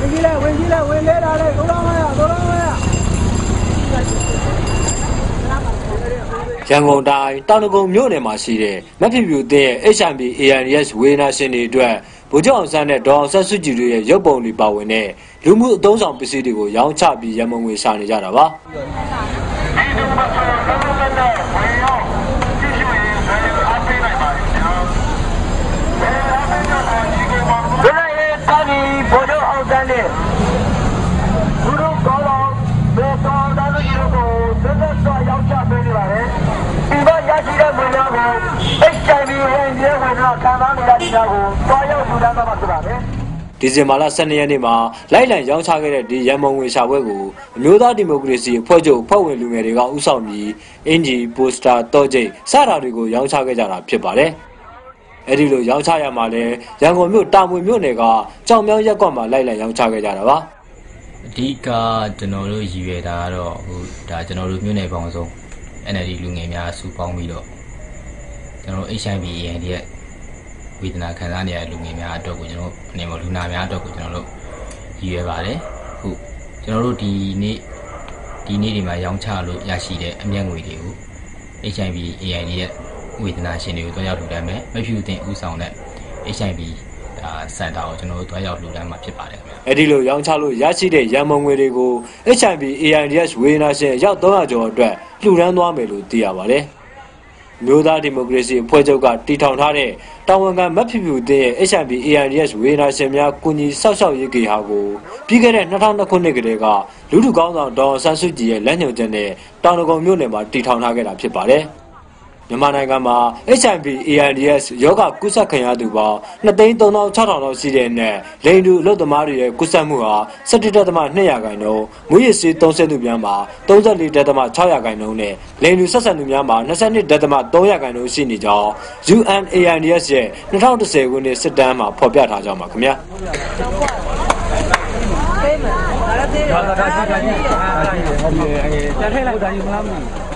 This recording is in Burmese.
ဝင်ကြီးလိုက်ဝင်ကြီးလိုက်ဝင်လဲတာလေ၃လောက်မရ၃လောက်မရရန်ကုန်တိုင်းတောင်တကုံမြို့နယ်မှာရှိတဲ့မဖြစ်ဖြူသင်းရဲ့ HIV AIDS ဝေဒနာရှင်တွေအတွက်ဗိုလ်ချုပ်အောင်ဆန်းနဲ့ဒေါ်အောင်ဆန်းစုကြည်တို့ရဲ့ရုပ်ပုံတွေပါဝင်တဲ့လူမှုအသုံးဆောင်ပစ္စည်းတွေကိုရောင်းချပြီးရန်ကုန်ငွေရှာနေကြတာပါ။ သူတို့ကောင်းတော့ဘယ်တော်တော်တို့ဒီလိုကိုသက်သက်တော့ရောက်ချပေးနေပါလေဒီဘက်ရရှိတဲ့ဝင်ရောက်ကို HIV ရဲ့ရဲဝင်တော့ခံစားနေရတဲ့ကိုတော်ရောက်ထူတန်းတော့မှာဖြစ်ပါလေဒီဇင်ဘာလ12ရက်နေ့မှာလိုက်လံရောင်းချခဲ့တဲ့ဒီရန်မုံငွေရှာပွဲကိုအမျိုးသားဒီမိုကရေစီအဖွဲ့ချုပ်ဖွဲ့ဝင်လူငယ်တွေကဥဆောင်ပြီးအင်ဂျီပိုစတာတော့ကျိတ်စတာတွေကိုရောင်းချခဲ့ကြတာဖြစ်ပါတယ်။ အဲဒီလိုရောင်းချရမှာလဲရန်ကုန်မြို့တာမွေမြို့နယ်ကကြောင်မြောင်းရက်ကွက်မှာလိုက်လံရောင်းချခဲ့ကြတာပါအဓိကကျွန်တော်တို့ရည်ရွယ်တာကတော့ဟိုဒါကျွန်တော်တို့မြို့နယ်ပေါင်းစုံ NLD လူငယ်များစုပေါင်းပြီးတော့ကျွန်တော်တို့ HIV AIDS ရဲ့ဝေဒနာခံစားနေရတဲ့လူငယ်များအတွက်ကိုကျွန်တော်တို့အနေမလူနာများအတွက်ကိုကျွန်တော်တို့ရည်ရွယ်ပါတယ်ဟုတ်ကျွန်တော်တို့ဒီနေ့ဒီနေ့ဒီမှာရောင်းချလို့ရရှိတဲ့အမျက်ငွေတွေကို HIV AIDS ရဲ့ ဝေဒနာရှင်တွေကိုတွားရောက်လှူဒါန်းမယ်မဖြူတင်ဥဆောင်တဲ့ HIV ဒါစင်တာကိုကျွန်တော်တို့တွားရောက်လှူဒါန်းမှာဖြစ်ပါတယ်ခင်ဗျာ။အဲဒီလိုရောင်းချလို့ရရှိတဲ့ရန်မုံငွေတွေကို HIV AIDS ဝေဒနာရှင်ရောက်300ကျော်အတွက်လှူဒန်းသွားမယ်လို့သိရပါတယ်။မျိုးသားဒီမိုကရေစီအဖွဲ့ချုပ်ကတည်ထောင်ထားတဲ့တာဝန်ခံမက်ဖြူဖြူတဲ့ရဲ့ HIV AIDS ဝေဒနာရှင်များကုညီဆောက်ရှောက်ရေးကေဟာကိုပြီးခဲ့တဲ့2002ခုနှစ်ကတည်းကလူထုကောင်းဆောင်ဒေါ်အောင်ဆန်းစုကြည်ရဲ့လက်ညှိုးချက်နဲ့တောင်တကုံမြို့နယ်မှာတည်ထောင်ထားခဲ့တာဖြစ်ပါတယ်။ မြန်မာနိုင်ငံမှာ HIV AIDS ရောဂါကူးစက်ခံရသူပေါင်း2,3600လောက်ရှိတဲ့နဲ့လိင်တူအလုပ်သမားတွေရဲ့ကူးစက်မှုဟာ17.2ရာခိုင်နှုန်းမွေးရစေး30သူများမှာ34.6ရာခိုင်နှုန်းနဲ့လိင်တူဆက်ဆံသူများမှာ22.3ရာခိုင်နှုန်းရှိနေကြောင်း UNAIDS ရဲ့2010ခုနှစ်စစ်တမ်းမှာဖော်ပြထားကြောင်းပါခင်ဗျာဒါဒါဒါရှိတာရှိတာရှိတယ်ဟုတ်ပြီအဲပြန်ထိုက်လိုက်တာယူမလားမသိဘူး